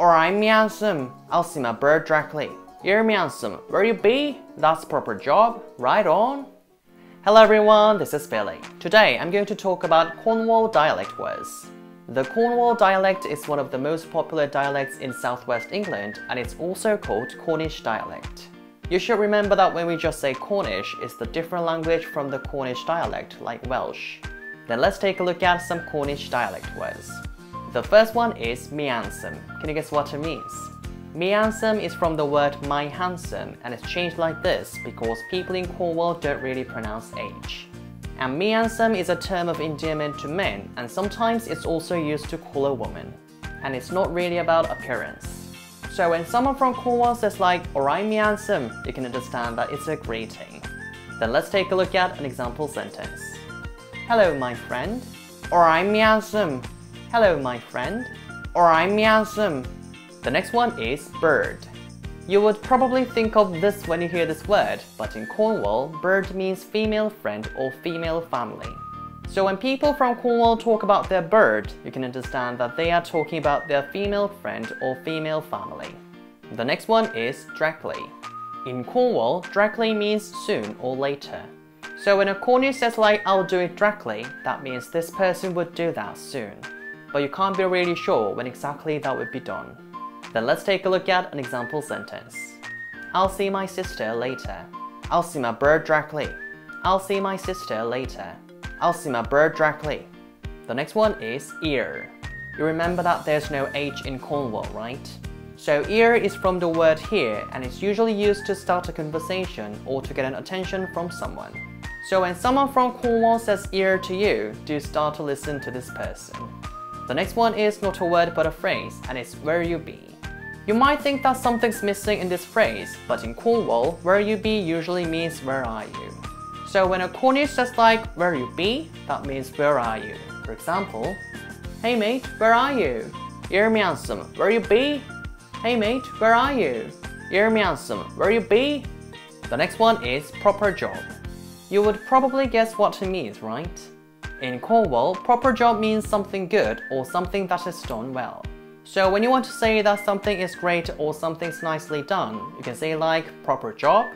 Alright, me 'ansum, I'll see my bird directly. Here, me 'ansum, where you be? That's proper job, right on. Hello everyone, this is Billy. Today I'm going to talk about Cornwall dialect words. The Cornwall dialect is one of the most popular dialects in southwest England and it's also called Cornish dialect. You should remember that when we just say Cornish, it's the different language from the Cornish dialect, like Welsh. Then let's take a look at some Cornish dialect words. The first one is me 'ansum. Can you guess what it means? Me 'ansum is from the word my handsome and it's changed like this because people in Cornwall don't really pronounce H. And me 'ansum is a term of endearment to men and sometimes it's also used to call a woman. And it's not really about appearance. So when someone from Cornwall says like, alright me 'ansum, you can understand that it's a greeting. Then let's take a look at an example sentence. Hello my friend. Alright me 'ansum. Hello my friend. or I'm me 'ansum. The next one is bird. You would probably think of this when you hear this word, but in Cornwall, bird means female friend or female family. So when people from Cornwall talk about their bird, you can understand that they are talking about their female friend or female family. The next one is directly. In Cornwall, directly means soon or later. So when a Cornish says like, I'll do it directly, that means this person would do that soon. But you can't be really sure when exactly that would be done. Then let's take a look at an example sentence. I'll see my sister later. I'll see my bird directly. I'll see my sister later. I'll see my bird directly. The next one is ear. You remember that there's no H in Cornwall, right? So ear is from the word hear and it's usually used to start a conversation or to get an attention from someone. So when someone from Cornwall says ear to you, do start to listen to this person. The next one is not a word but a phrase and it's where you be. You might think that something's missing in this phrase, but in Cornwall, where you be usually means where are you. So when a Cornish says like, where you be, that means where are you. For example, hey mate, where are you? Here me 'ansum, where you be? Hey mate, where are you? Here me 'ansum, where you be? The next one is proper job. You would probably guess what it means, right? In Cornwall, proper job means something good or something that is done well. So when you want to say that something is great or something's nicely done, you can say like proper job,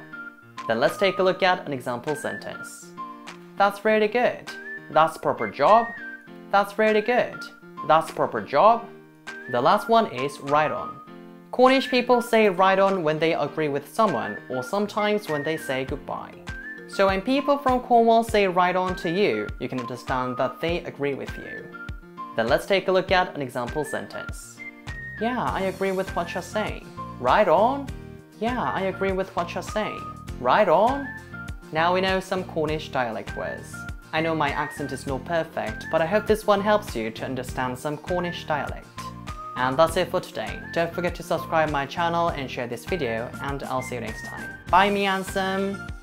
then let's take a look at an example sentence. That's really good. That's proper job. That's really good. That's proper job. The last one is right on. Cornish people say right on when they agree with someone or sometimes when they say goodbye. So when people from Cornwall say right on to you, you can understand that they agree with you. Then let's take a look at an example sentence. Yeah, I agree with what you're saying. Right on? Yeah, I agree with what you're saying. Right on? Now we know some Cornish dialect words. I know my accent is not perfect, but I hope this one helps you to understand some Cornish dialect. And that's it for today. Don't forget to subscribe my channel and share this video, and I'll see you next time. Bye, me 'ansum!